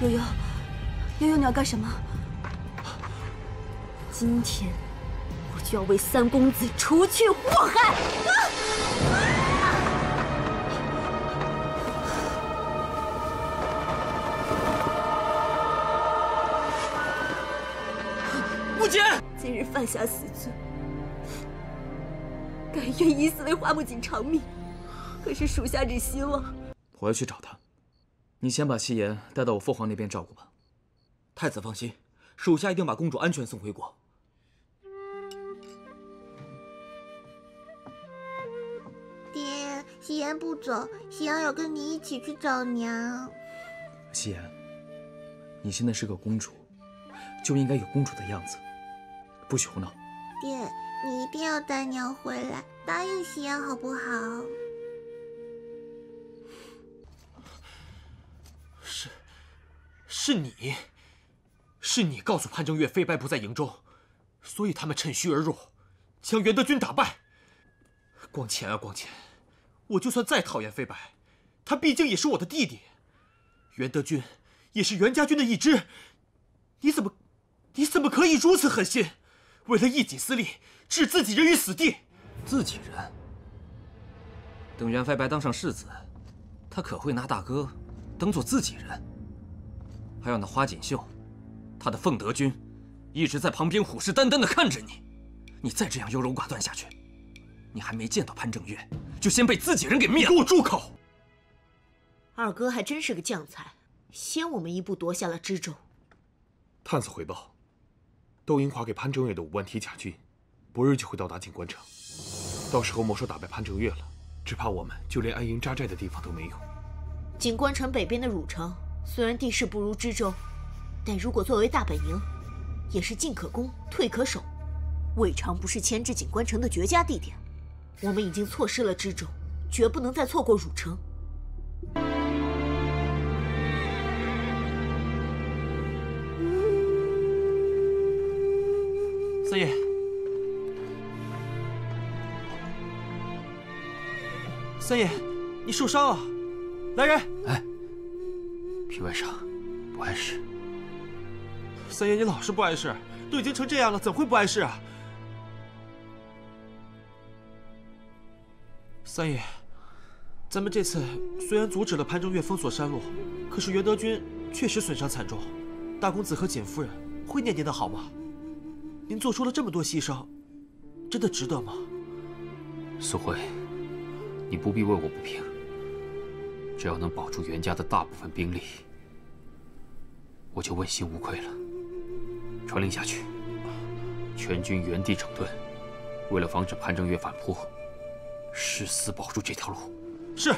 悠悠，悠悠，你要干什么？今天我就要为三公子除去祸害！母亲，今日犯下死罪，甘愿以死为花木槿偿命，可是属下只希望……我要去找他，你先把夕颜带到我父皇那边照顾吧。太子放心，属下一定把公主安全送回国。爹，夕颜不走，夕阳要跟你一起去找娘。夕颜，你现在是个公主，就应该有公主的样子。不许胡闹！爹，你一定要带娘回来，答应夕颜好不好？是你，是你告诉潘正月飞白不在营中，所以他们趁虚而入，将袁德军打败。光前啊，光前，我就算再讨厌飞白，他毕竟也是我的弟弟。袁德军也是袁家军的一支，你怎么，你怎么可以如此狠心？为了一己私利，置自己人于死地。自己人？等袁飞白当上世子，他可会拿大哥当做自己人？还有那花锦绣，他的奉德军一直在旁边虎视眈眈地看着你。你再这样优柔寡断下去，你还没见到潘正月，就先被自己人给灭了。给我住口！二哥还真是个将才，先我们一步夺下了知州。探子回报。窦银华给潘正月的五万铁甲军，不日就会到达锦官城。到时候莫说打败潘正月了，只怕我们就连安营扎寨的地方都没有。锦官城北边的汝城，虽然地势不如知州，但如果作为大本营，也是进可攻，退可守。未尝不是牵制锦官城的绝佳地点。我们已经错失了知州，绝不能再错过汝城。三爷，三爷，你受伤了！来人！哎，皮外伤，不碍事。三爷，你老是不碍事，都已经成这样了，怎会不碍事啊？三爷，咱们这次虽然阻止了潘正月封锁山路，可是袁德军确实损伤惨重，大公子和锦夫人会念您的好吗？您做出了这么多牺牲，真的值得吗？素慧，你不必为我不平。只要能保住袁家的大部分兵力，我就问心无愧了。传令下去，全军原地整顿，为了防止潘正月反扑，誓死保住这条路。是。